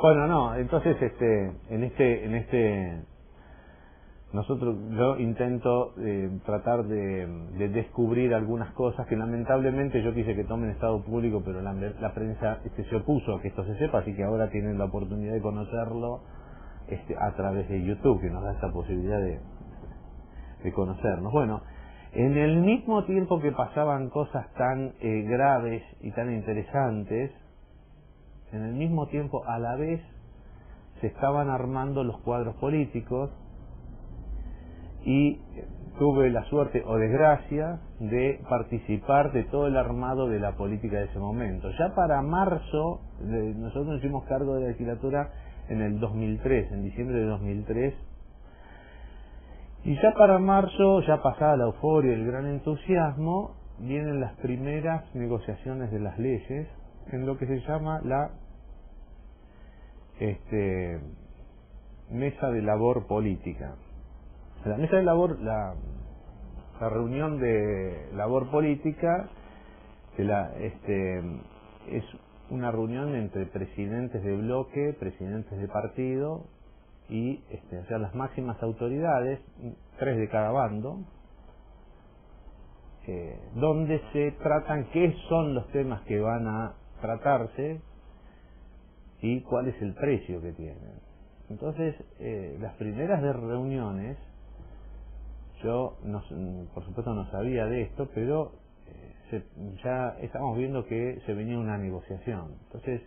Bueno, no, entonces este, en este, en este, nosotros, yo intento eh, tratar de, de, descubrir algunas cosas que lamentablemente yo quise que tomen estado público, pero la, la prensa este, se opuso a que esto se sepa, así que ahora tienen la oportunidad de conocerlo este, a través de YouTube, que nos da esta posibilidad de, de conocernos. Bueno, en el mismo tiempo que pasaban cosas tan eh, graves y tan interesantes, en el mismo tiempo a la vez se estaban armando los cuadros políticos y tuve la suerte o desgracia de participar de todo el armado de la política de ese momento. Ya para marzo, nosotros nos hicimos cargo de la legislatura en el 2003, en diciembre de 2003, y ya para marzo, ya pasada la euforia y el gran entusiasmo, vienen las primeras negociaciones de las leyes en lo que se llama la este, mesa de labor política. La mesa de labor, la, reunión de labor política, este, es una reunión entre presidentes de bloque, presidentes de partido y este, o sea, las máximas autoridades, tres de cada bando, eh, donde se tratan qué son los temas que van a tratarse y cuál es el precio que tienen. Entonces, eh, las primeras de reuniones, yo no, por supuesto no sabía de esto, pero eh, ya estamos viendo que se venía una negociación. Entonces,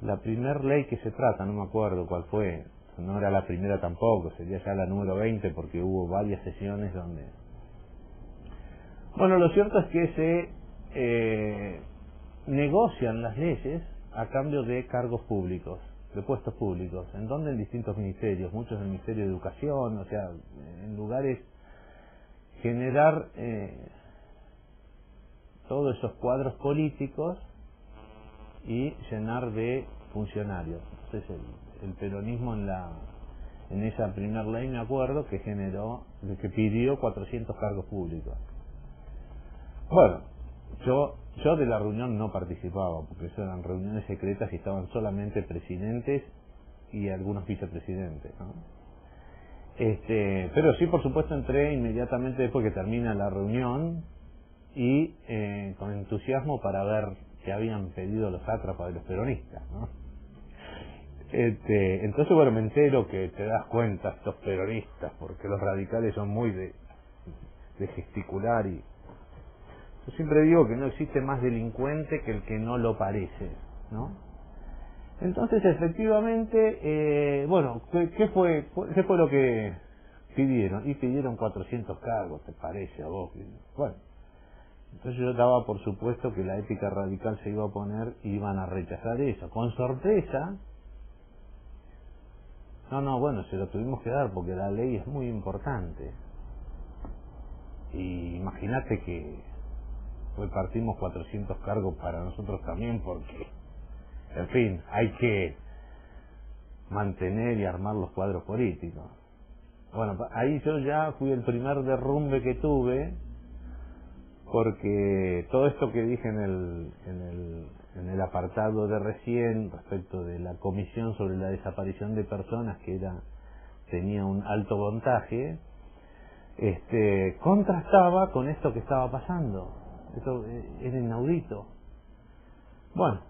la primera ley que se trata, no me acuerdo cuál fue, no era la primera tampoco, sería ya la número 20 porque hubo varias sesiones donde... Bueno, lo cierto es que se eh, negocian las leyes a cambio de cargos públicos, de puestos públicos, en donde en distintos ministerios, muchos en el Ministerio de Educación, o sea, en lugares generar eh, todos esos cuadros políticos y llenar de funcionarios. Entonces el, el peronismo en la en esa primer ley me acuerdo que generó, que pidió 400 cargos públicos. Bueno, yo yo de la reunión no participaba, porque eran reuniones secretas y estaban solamente presidentes y algunos vicepresidentes. ¿no? Este, pero sí, por supuesto, entré inmediatamente después que termina la reunión y eh, con entusiasmo para ver qué habían pedido los sátrapas de los peronistas. ¿no? Este, entonces, bueno, me entero que te das cuenta estos peronistas, porque los radicales son muy de, de gesticular y yo siempre digo que no existe más delincuente que el que no lo parece, ¿no? Entonces, efectivamente, eh, bueno, ¿qué, fue, ¿qué fue lo que pidieron? Y pidieron 400 cargos, ¿te parece a vos? Bueno, entonces yo daba por supuesto que la ética radical se iba a poner y iban a rechazar eso. Con sorpresa, no, no, bueno, se lo tuvimos que dar porque la ley es muy importante. Y imagínate que repartimos 400 cargos para nosotros también porque, en fin, hay que mantener y armar los cuadros políticos. Bueno, ahí yo ya fui el primer derrumbe que tuve porque todo esto que dije en el, en el, en el apartado de recién respecto de la comisión sobre la desaparición de personas que era tenía un alto montaje este contrastaba con esto que estaba pasando eso eh, era inaudito. Bueno,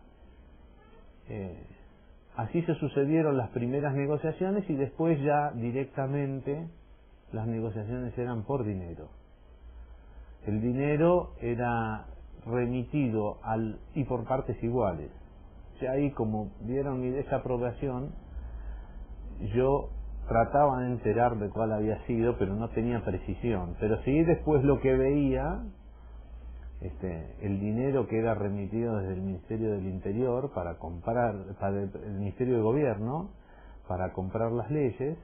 eh, así se sucedieron las primeras negociaciones y después ya directamente las negociaciones eran por dinero. El dinero era remitido al y por partes iguales. Ya ahí como vieron mi desaprobación, yo trataba de enterar de cuál había sido, pero no tenía precisión. Pero sí después lo que veía este, el dinero que era remitido desde el Ministerio del Interior para comprar, para el, Ministerio de Gobierno, para comprar las leyes,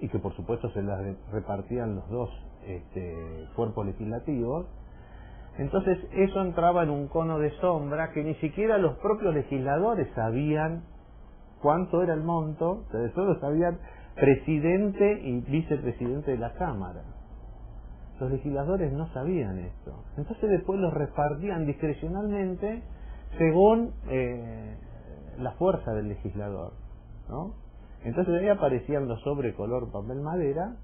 y que por supuesto se las repartían los dos este, cuerpos legislativos, entonces eso entraba en un cono de sombra que ni siquiera los propios legisladores sabían cuánto era el monto, solo sabían presidente y vicepresidente de la Cámara. Los legisladores no sabían esto. Entonces después los repartían discrecionalmente según eh, la fuerza del legislador, ¿no? Entonces ahí aparecían los sobre color papel madera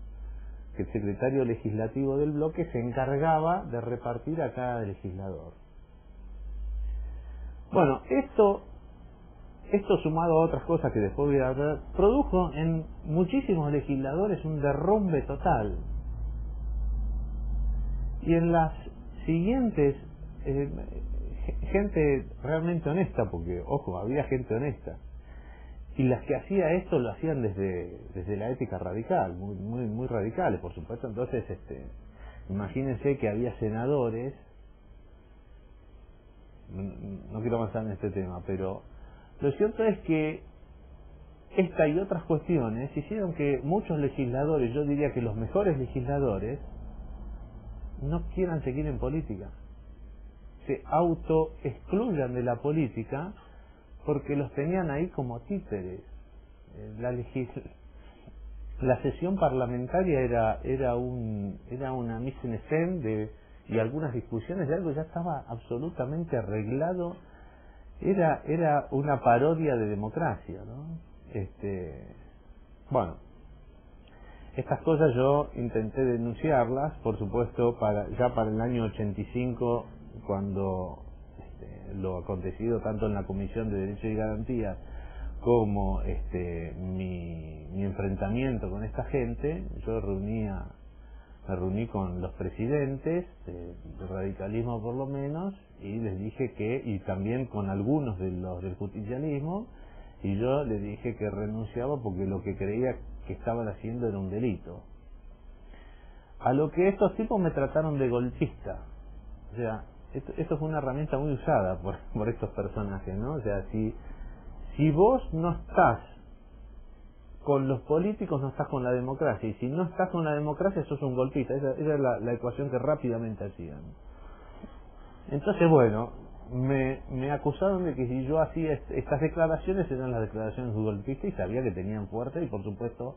que el secretario legislativo del bloque se encargaba de repartir a cada legislador. Bueno, esto, esto sumado a otras cosas que después voy a produjo en muchísimos legisladores un derrumbe total. Y en las siguientes, eh, gente realmente honesta, porque, ojo, había gente honesta, y las que hacía esto lo hacían desde, desde la ética radical, muy, muy, muy radicales, por supuesto. Entonces, este, imagínense que había senadores, no quiero avanzar en este tema, pero lo cierto es que esta y otras cuestiones hicieron que muchos legisladores, yo diría que los mejores legisladores, no quieran seguir en política. Se auto excluyan de la política porque los tenían ahí como títeres. Eh, la, la sesión parlamentaria era era un era una mise en scène de y algunas discusiones de algo ya estaba absolutamente arreglado era era una parodia de democracia no este bueno estas cosas yo intenté denunciarlas por supuesto para ya para el año 85 cuando lo acontecido tanto en la Comisión de Derecho y Garantía como este, mi, mi enfrentamiento con esta gente, yo reunía, me reuní con los presidentes del radicalismo por lo menos y les dije que, y también con algunos de los del justicialismo, y yo les dije que renunciaba porque lo que creía que estaban haciendo era un delito. A lo que estos tipos me trataron de golpista. O sea, esto, fue una herramienta muy usada por, por estos personajes, ¿no? O sea, si, si vos no estás con los políticos, no estás con la democracia, y si no estás con la democracia, sos un golpista. Esa, esa es la, ecuación que rápidamente hacían. Entonces, bueno, me, me acusaron de que si yo hacía estas declaraciones eran las declaraciones de golpista y sabía que tenían fuerza y por supuesto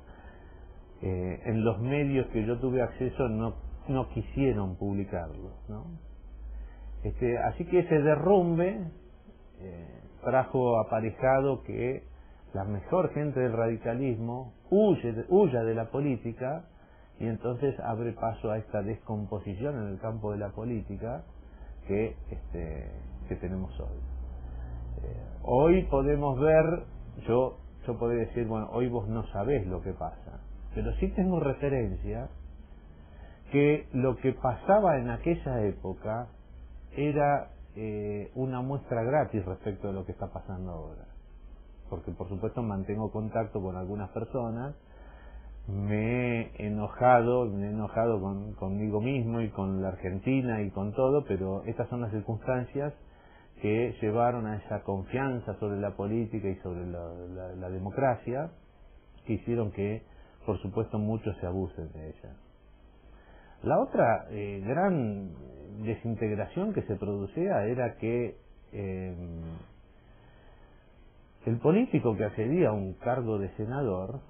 eh, en los medios que yo tuve acceso no, no quisieron publicarlo, ¿no? Este, así que ese derrumbe eh, trajo aparejado que la mejor gente del radicalismo huye, huya de la política y entonces abre paso a esta descomposición en el campo de la política que, este, que tenemos hoy. Eh, hoy podemos ver, yo, yo podría decir, bueno, hoy vos no sabés lo que pasa, pero sí tengo referencia que lo que pasaba en aquella época era eh, una muestra gratis respecto de lo que está pasando ahora. Porque por supuesto mantengo contacto con algunas personas, me he enojado, me he enojado con, conmigo mismo y con la Argentina y con todo, pero estas son las circunstancias que llevaron a esa confianza sobre la política y sobre la, la democracia, que hicieron que, por supuesto, muchos se abusen de ella. La otra eh, gran desintegración que se producía era que eh, el político que accedía a un cargo de senador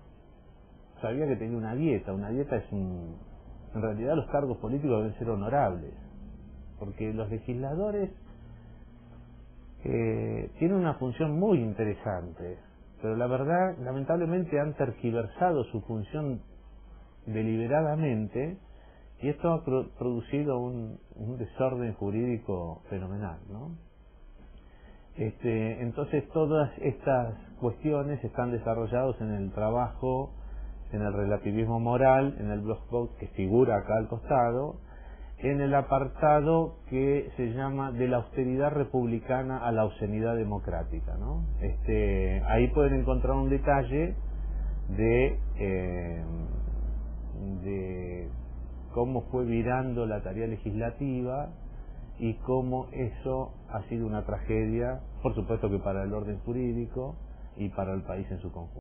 sabía que tenía una dieta. Una dieta es un... En realidad los cargos políticos deben ser honorables, porque los legisladores eh, tienen una función muy interesante, pero la verdad, lamentablemente han tergiversado su función deliberadamente y esto ha producido un, desorden jurídico fenomenal, ¿no? Este, entonces todas estas cuestiones están desarrolladas en el trabajo, en el relativismo moral, en el blogspot que figura acá al costado, en el apartado que se llama de la austeridad republicana a la obscenidad democrática, ¿no? Este, ahí pueden encontrar un detalle de, eh, de cómo fue virando la tarea legislativa y cómo eso ha sido una tragedia, por supuesto que para el orden jurídico y para el país en su conjunto.